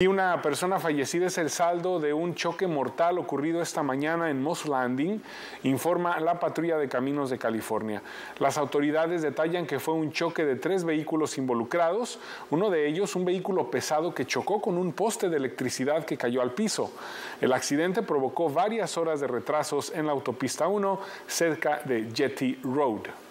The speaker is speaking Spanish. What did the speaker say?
Y una persona fallecida es el saldo de un choque mortal ocurrido esta mañana en Moss Landing, informa la patrulla de caminos de California. Las autoridades detallan que fue un choque de tres vehículos involucrados, uno de ellos un vehículo pesado que chocó con un poste de electricidad que cayó al piso. El accidente provocó varias horas de retrasos en la autopista 1 cerca de Jetty Road.